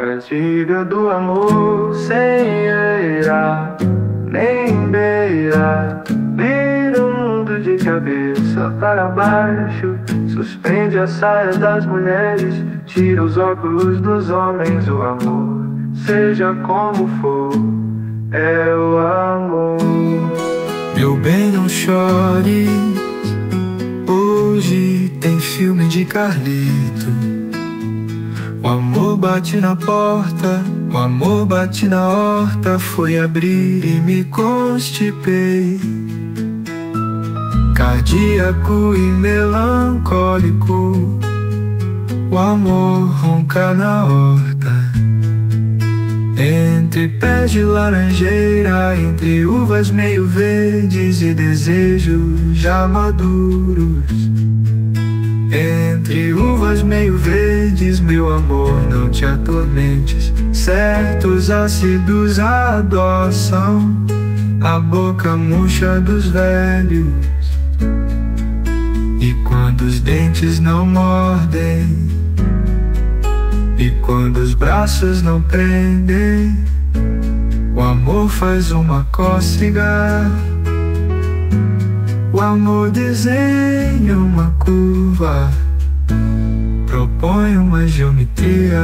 Cantiga do amor sem era nem beira Vira o mundo de cabeça para baixo. Suspende a saia das mulheres Tira os óculos dos homens. O amor, seja como for É o amor. Meu bem, não chore Hoje tem filme de Carlito. o amor bate na porta, o amor bate na horta. Foi abrir e me constipei. Cardíaco e melancólico, o amor ronca na horta. Entre pés de laranjeira, entre uvas meio verdes e desejos já maduros. Entre uvas meio verdes, meu amor, não te atormentes. Certos ácidos adoçam a boca murcha dos velhos. E quando os dentes não mordem, e quando os braços não prendem, o amor faz uma cócega. O amor desenha uma curva, propõe uma geometria.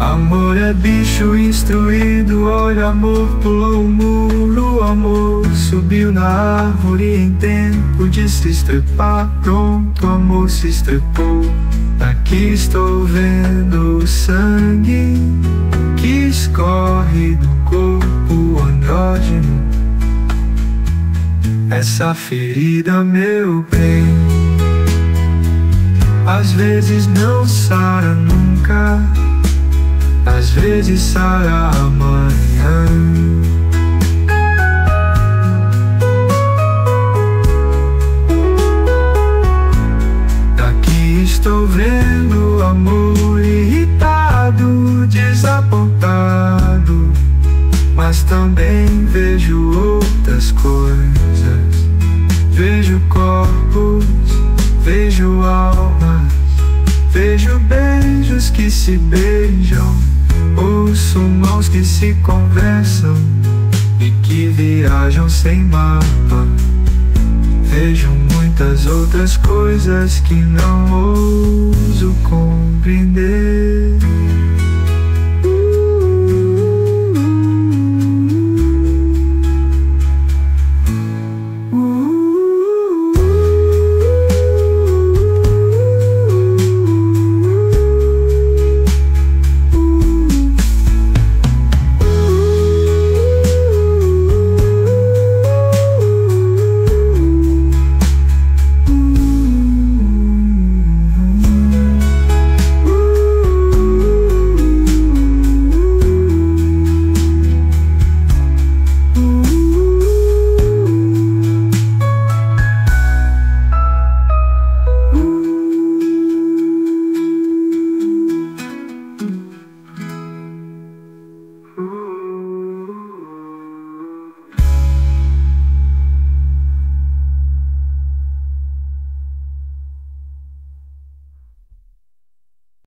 Amor é bicho instruído, olha, amor pulou o muro, amor subiu na árvore em tempo de se estrepar. Pronto, amor se estrepou. Aqui estou vendo o sangue que escorre do corpo andrógeno. Essa ferida, meu bem, às vezes não sara nunca, às vezes sara amanhã. Daqui estou vendo amor irritado, desapontado, mas também vejo outras coisas. Vejo corpos, vejo almas, que se beijam, ouço mãos que se conversam e que viajam sem mapa. Vejo muitas outras coisas que não ouso compreender.